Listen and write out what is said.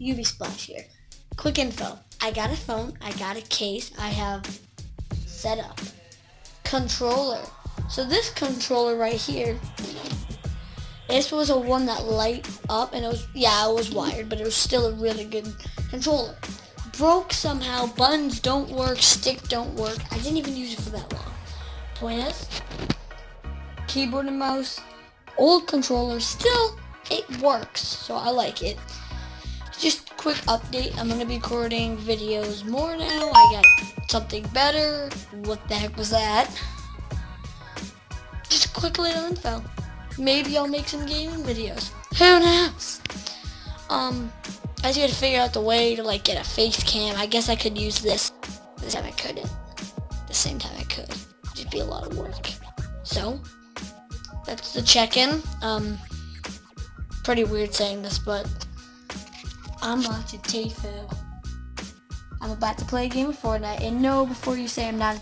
UV Splash here. Quick info. I got a phone. I got a case. I have set up. Controller. So this controller right here, this was a one that light up and it was, yeah, it was wired, but it was still a really good controller. Broke somehow, buttons don't work, stick don't work. I didn't even use it for that long. Point is, keyboard and mouse, old controller, still it works, so I like it. Just quick update, I'm gonna be recording videos more now. I got something better. What the heck was that? Just quick little info. Maybe I'll make some gaming videos. Who knows? Um, I just gotta figure out the way to like get a face cam. I guess I could use this. This time I couldn't. The same time I could. It'd be a lot of work. So, that's the check-in. Um, pretty weird saying this, but I'm watching Tfue. I'm about to play a game of Fortnite, and no, before you say I'm not a